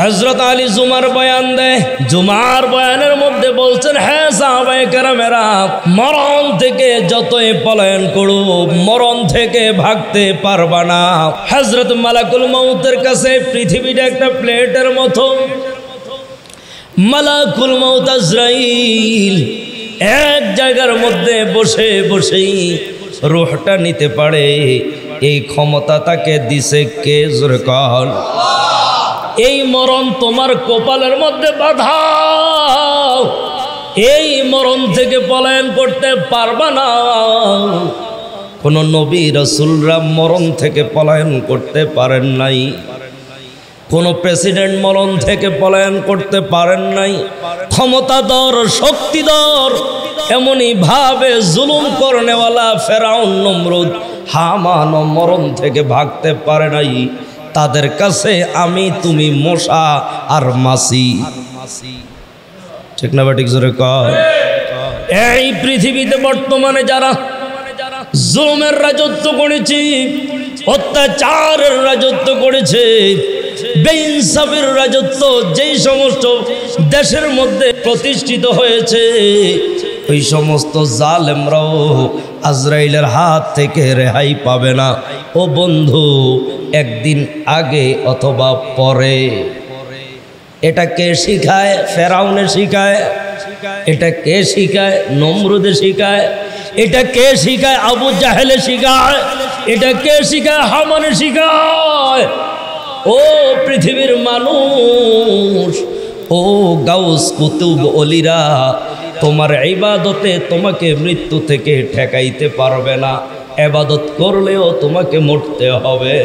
হজরত আলী জুমার বয়ান দেয় জুমার বয়ানের মধ্যে বলছেন হ্যাঁ সাহাবাই কেরামেরা, মরণ থেকে যতই পলায়ন করো মরণ থেকে ভাগতে পারবা না। হজরত মালাকুল মৌতের কাছে পৃথিবীটা একটা প্লেটের মতো। মালাকুল মৌত এক জায়গার মধ্যে বসে বসেই রোহটা নিতে পারে। এই ক্ষমতা তাকে দিছে কে? জোরে এই মরণ তোমার কপালের মধ্যে বাধা। এই মরণ থেকে পলায়ন করতে পারবা না। কোন নবী রসুলরা মরণ থেকে পলায়ন করতে পারেন নাই। কোনো প্রেসিডেন্ট মরণ থেকে পলায়ন করতে পারেন নাই। ক্ষমতাধর, শক্তিধর, এমনই ভাবে জুলুম করনেওয়ালা ফেরাউন, নমরুদ, হামান মরণ থেকে ভাগতে পারে নাই। তাদের কাছে আমি তুমি মশা আর মাসি ঠিক না বাটিক জোরে এই পৃথিবীতে বর্তমানে যারা জুলুমের রাজত্ব করেছি, অত্যাচারের রাজত্ব করেছে, বেইনসাফের রাজত্ব, যেই সমস্ত দেশের মধ্যে প্রতিষ্ঠিত হয়েছে, ওই সমস্ত জালেমরাও আজরাইলের হাত থেকে রেহাই পাবে না। ও বন্ধু একদিন আগে অথবা পরে। এটা কে শিখায়? ফেরাউনে শিখায়। এটা কে শিখায়? নমরুদে শিখায়। এটা কে শিখায়? আবু জাহেলে শিখায়। এটা কে শিখায়? হামানে শিখায়। ও পৃথিবীর মানুষ, ও গাউস কুতুব অলিরা, তোমার ইবাদতে তোমাকে মৃত্যু থেকে ঠেকাইতে পারবে না। এবাদত করলেও তোমাকে মরতে হবে।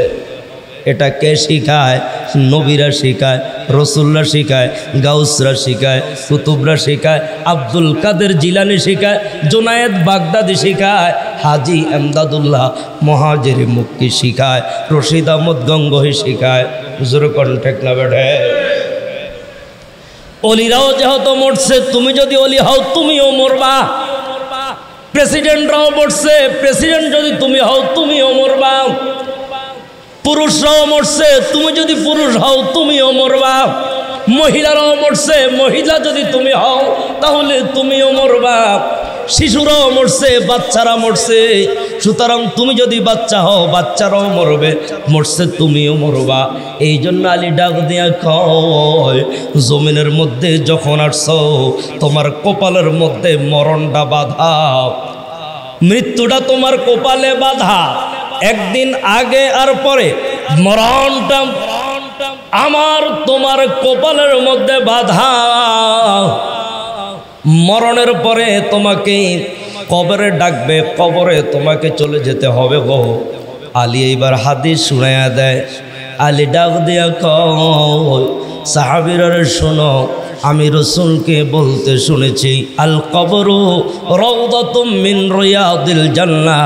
এটা কে শিখায়? নবীরা শিখায় রসুল্লা শিখায়, গাউসরা শিখায়, কুতুবরা শিখায়, আব্দুল কাদের জিলানি শিখায়, জোনায়েদ বাগদাদি শিখায়, হাজি এমদাদুল্লাহ মহাজের মুক্তি শিখায়, রশিদ আহমদ গঙ্গহি শিখায়। কণ্ঠেক না অলিরাও যেহেতু মরছে, তুমি যদি অলি হও তুমিও মরবা। প্রেসিডেন্টরাও মরছে প্রেসিডেন্ট যদি তুমি হও, তুমিও মরবা। পুরুষরাও মরছে, তুমি যদি পুরুষ হও, তুমিও মরবা। মহিলারাও মরছে, মহিলা যদি তুমি হও, তাহলে তুমিও শিশুরাও মরছে, বাচ্চারা মরছে। সুতরাং তুমি যদি বাচ্চা হও, বাচ্চারাও মরবে, মরছে তুমিও মরবা। এই জন্য আলী ডাক দিয়া কয়, জমিনের মধ্যে যখন আসছ, তোমার কপালের মধ্যে মরণটা বাধা। মৃত্যুটা তোমার কপালে বাধা। একদিন আগে আর পরে মরণটা আমার তোমার কপালের মধ্যে বাধা। মরণের পরে তোমাকে কবরে ডাকবে, কবরে তোমাকে চলে যেতে হবে গো। আলী এইবার হাদিস শুনাইয়া দেয়, আলী ডাক দিয়া কয়, সাহাবিরার শোনো, আমি রসুলকে বলতে শুনেছি, আল কবরু রৌদাতুম মিন রিয়াদিল জান্নাহ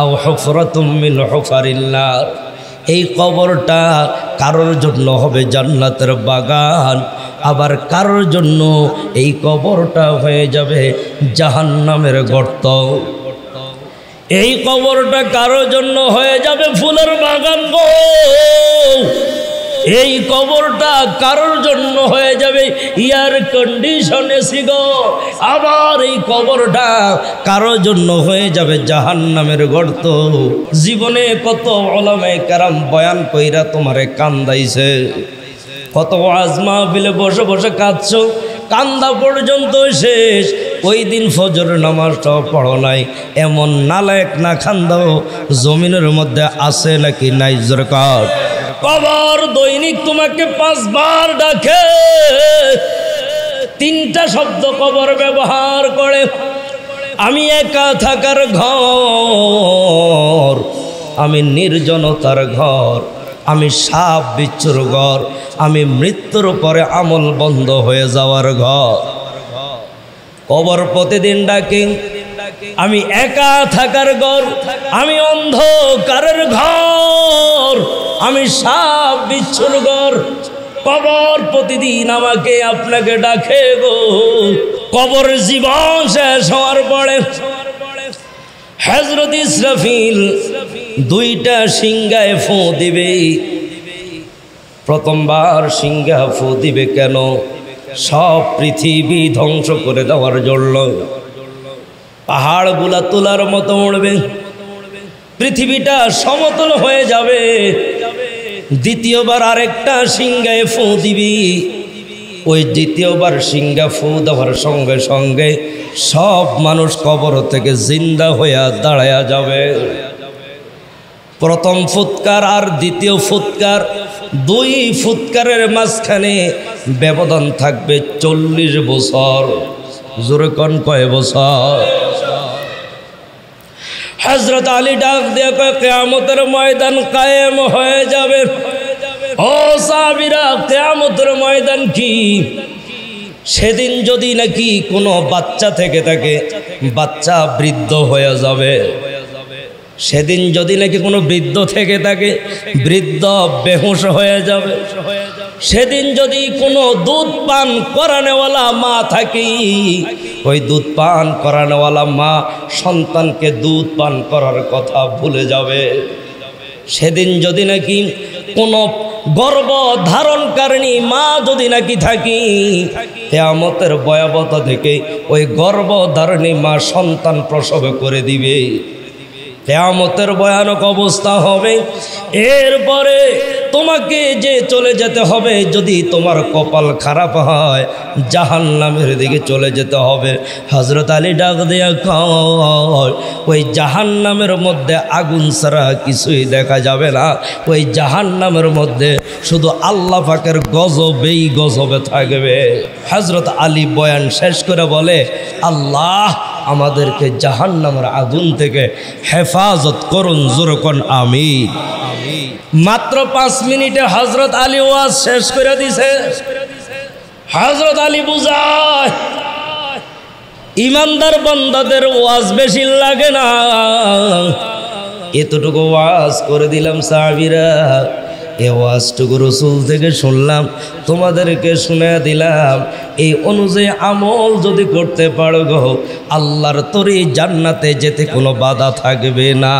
আও হুফরাতুম এই কবরটা কারোর জন্য হবে জান্নাতের বাগান, আবার কারোর জন্য এই কবরটা হয়ে যাবে জাহান্নামের গর্ত। এই কবরটা কারোর জন্য হয়ে যাবে ফুলের বাগান গো। এই কবরটা কারোর জন্য হয়ে যাবে? ইয়ার কন্ডিশনে সিগো আবার এই কবরটা কারোর জন্য হয়ে যাবে? জাহান নামের গর্ত। জীবনে কত ওলামে কারাম বয়ান কইরা তোমারে কান্দাইছে। কত আজমা বিলে বসে বসে কাঁদছ। কান্দা পর্যন্ত শেষ। ওই দিন ফজর নামাজটাও পড়ো নাই। এমন নালায়ক না খান্দাও জমিনের মধ্যে আছে নাকি নাই জরকার? কবর দৈনিক তোমাকে পাঁচবার ডাকে। তিনটা শব্দ কবর ব্যবহার করে। আমি একা থাকার ঘর, আমি নির্জনতার ঘর, আমি সাপ বিচ্ছুর ঘর, আমি মৃত্যুর পরে আমল বন্ধ হয়ে যাওয়ার ঘর। কবর প্রতিদিন ডাকে, আমি একা থাকার ঘর, আমি অন্ধকারের ঘর। আমি সাপ বিচ্ছুর ঘর। কবর প্রতিদিন আমাকে আপনাকে ডাকে গো। কবর জীবন শেষ হওয়ার পরে হজরত ইসরাফিল দুইটা সিংহায় ফোঁ দিবে। প্রথমবার সিংহা ফু দিবে কেন? সব পৃথিবী ধ্বংস করে দেওয়ার জন্য। পাহাড়গুলা তোলার মতো উড়বে। পৃথিবীটা সমতল হয়ে যাবে। দ্বিতীয়বার আরেকটা সিংহায় ফু দিবি। ওই দ্বিতীয়বার সিংহা ফু দেওয়ার সঙ্গে সঙ্গে সব মানুষ কবর থেকে জিন্দা হইয়া দাঁড়ায়া যাবে। প্রথম ফুৎকার আর দ্বিতীয় ফুৎকার, দুই ফুৎকারের মাঝখানে ব্যবধান থাকবে চল্লিশ বছর। জোরে কন কয় বছর? হজরত আলী ডাক দিয়ে কয়, কেয়ামতের ময়দান কায়েম হয়ে যাবে। ও সাবিরা কেয়ামতের ময়দান কি? সেদিন যদি নাকি কোনো বাচ্চা থেকে থাকে, বাচ্চা বৃদ্ধ হয়ে যাবে। সেদিন যদি নাকি কোনো বৃদ্ধ থেকে থাকে, বৃদ্ধ বেহুশ হয়ে যাবে। সেদিন যদি কোনো দুধ পান করানেওয়ালা মা থাকে ওই দুধ পান করানোওয়ালা মা সন্তানকে দুধ পান করার কথা ভুলে যাবে। সেদিন যদি নাকি কোনো গর্ব ধারণকারিণী মা যদি নাকি থাকি তেয়ামতের ভয়াবতা থেকে ওই গর্ব ধারণী মা সন্তান প্রসব করে দিবে। কেয়ামতের ভয়ানক অবস্থা হবে। এরপরে তোমাকে যে চলে যেতে হবে, যদি তোমার কপাল খারাপ হয় জাহান নামের দিকে চলে যেতে হবে। হজরত আলী ডাক দেয়া কয়, ওই জাহান নামের মধ্যে আগুন ছাড়া কিছুই দেখা যাবে না। ওই জাহান নামের মধ্যে শুধু আল্লাহ পাকের গজবেই গজবে থাকবে। হজরত আলী বয়ান শেষ করে বলে, আল্লাহ আমাদেরকে জাহান নামের আগুন থেকে হেফাজত করুন জোরকন আমি মাত্র পাঁচ মিনিটে হজরত আলী ওয়াজ শেষ করে দিছে। হজরত আলী বুঝায়, ইমানদার বন্দাদের ওয়াজ বেশি লাগে না। এতটুকু ওয়াজ করে দিলাম সাহাবিরা। এ ওয়াজটুকু রসুল থেকে শুনলাম, তোমাদেরকে শুনে দিলাম, এই অনুযায়ী আমল যদি করতে পারো গো, আল্লাহর তরি জান্নাতে যেতে কোনো বাধা থাকবে না।